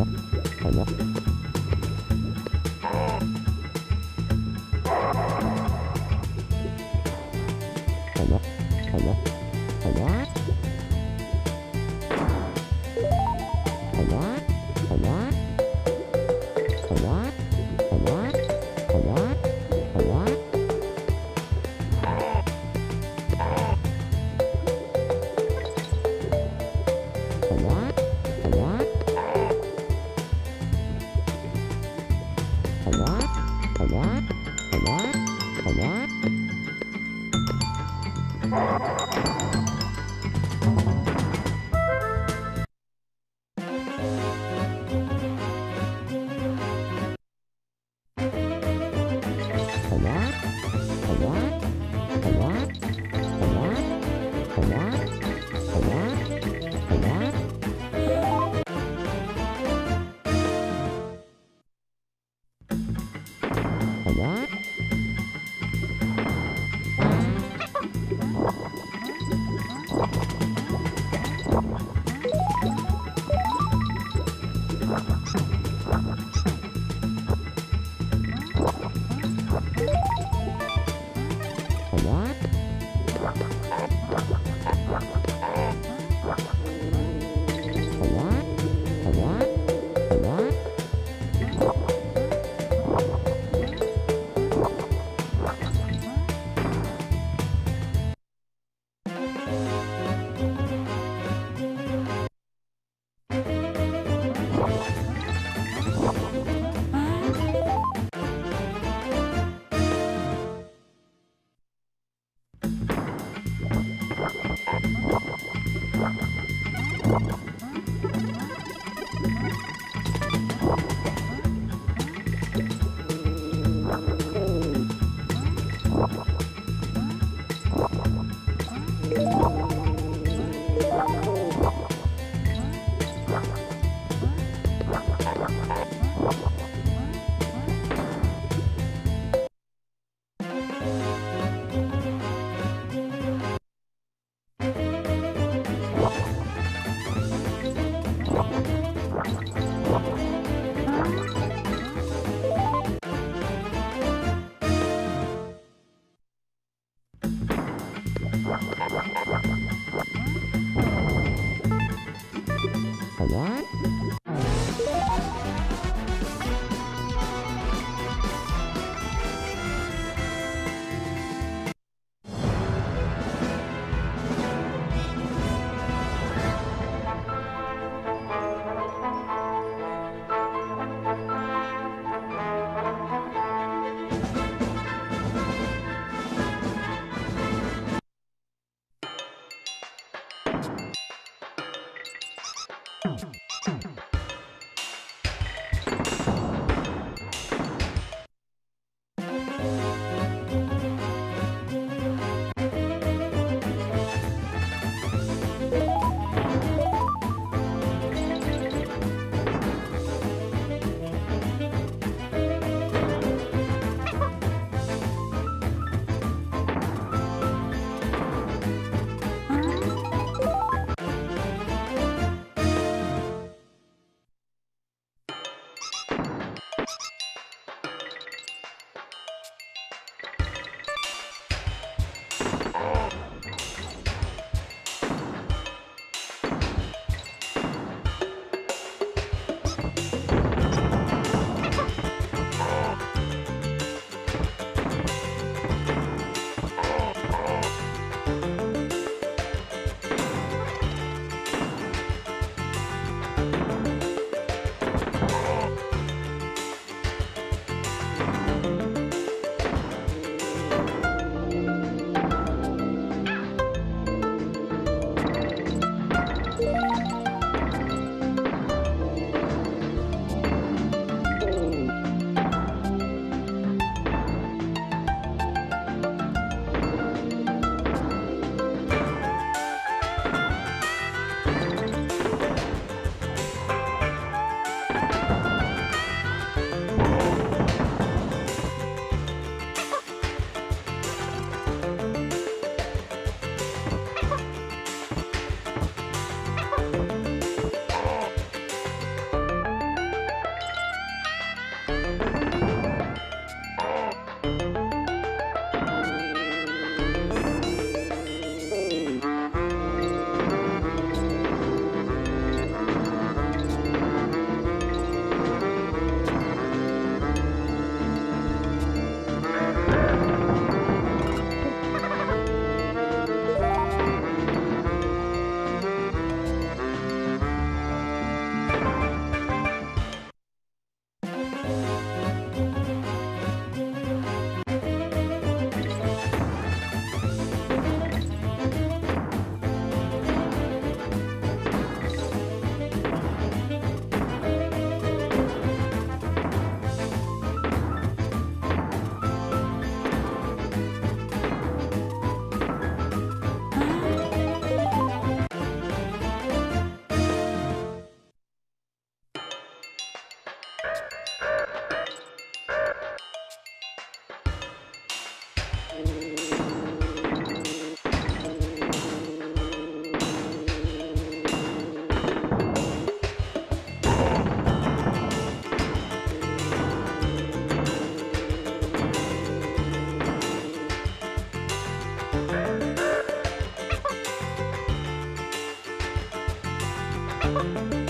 はい。What? Música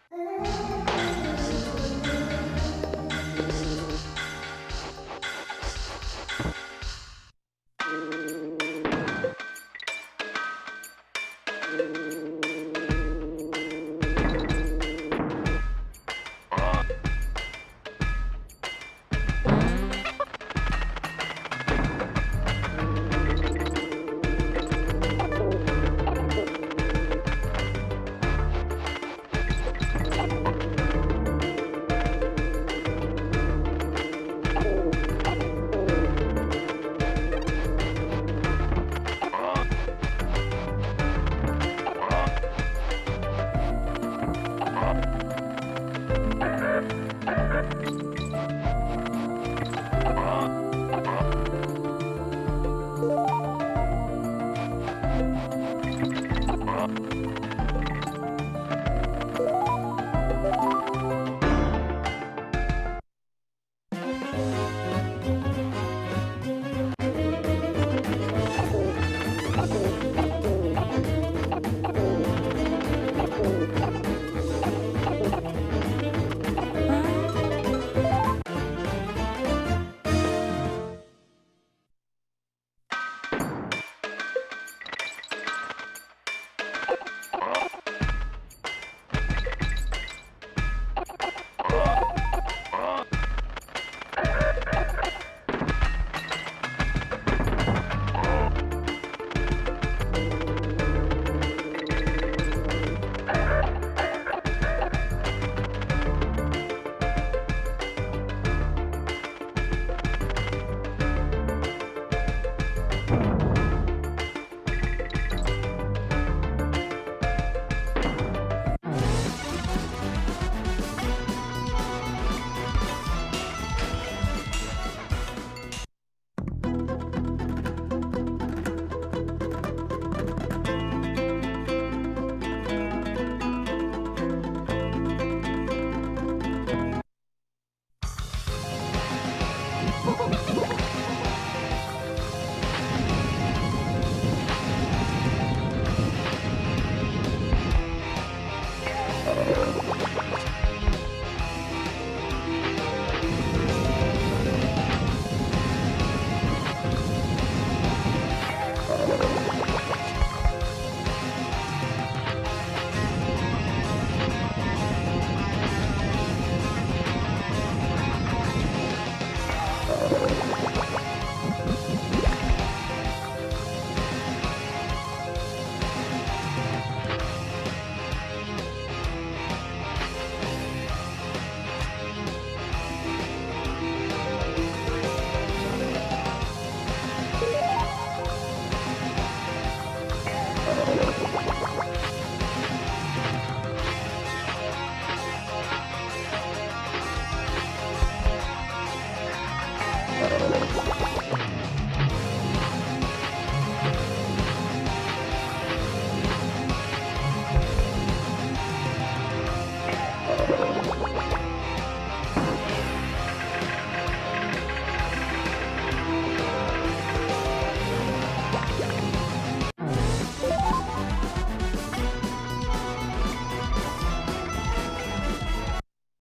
cool.